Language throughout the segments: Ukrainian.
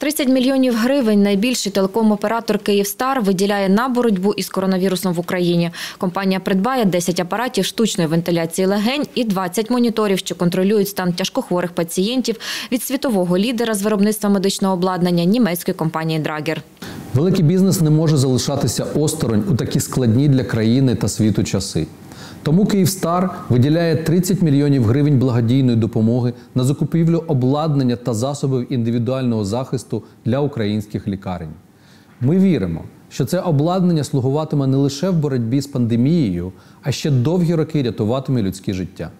30 мільйонів гривень найбільший телеком-оператор «Київстар» виділяє на боротьбу із коронавірусом в Україні. Компанія придбає 10 апаратів штучної вентиляції легень і 20 моніторів, що контролюють стан тяжкохворих пацієнтів від світового лідера з виробництва медичного обладнання німецької компанії «Драгер». Великий бізнес не може залишатися осторонь у такі складні для країни та світу часи. Тому Київстар виділяє 30 мільйонів гривень благодійної допомоги на закупівлю обладнання та засобів індивідуального захисту для українських лікарень. Ми віримо, що це обладнання слугуватиме не лише в боротьбі з пандемією, а ще довгі роки рятуватиме людські життя.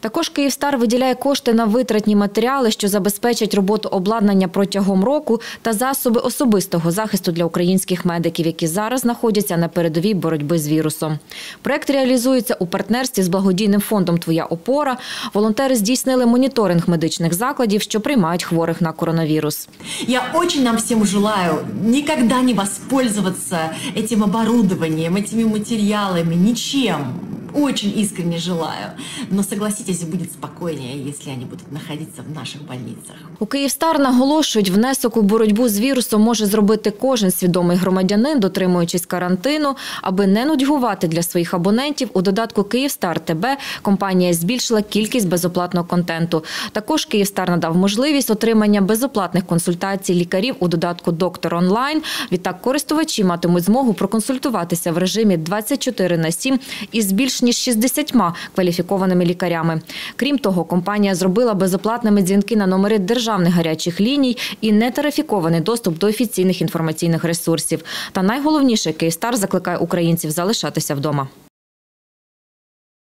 Також «Київстар» виділяє кошти на витратні матеріали, що забезпечать роботу обладнання протягом року та засоби особистого захисту для українських медиків, які зараз знаходяться на передовій боротьби з вірусом. Проект реалізується у партнерстві з благодійним фондом Твоя опора. Волонтери здійснили моніторинг медичних закладів, що приймають хворих на коронавірус. Я очень нам всем желаю никогда не воспользоваться этим оборудованием, этими материалами, ничем. Очень искренне желаю. Но согласитесь, будет спокойнее, если они будут находиться в наших больницах. У «Київстар» наголошують, внесок у боротьбу з вірусом може зробити кожен свідомий громадянин, дотримуючись карантину, аби не нудьгувати для своїх абонентів. У додатку «Київстар ТБ» компанія збільшила кількість безоплатного контенту. Також «Київстар» надав можливість отримання безоплатних консультацій лікарів у додатку «Доктор онлайн». Відтак користувачі матимуть змогу проконсультуватися в режимі 24 на 7 із більш ніж 60 кваліфікованими лікарями. Крім того, компанія зробила безоплатними дзвінки на номери державних гарячих ліній і нетарифікований доступ до офіційних інформаційних ресурсів. Та найголовніше, Київстар закликає українців залишатися вдома.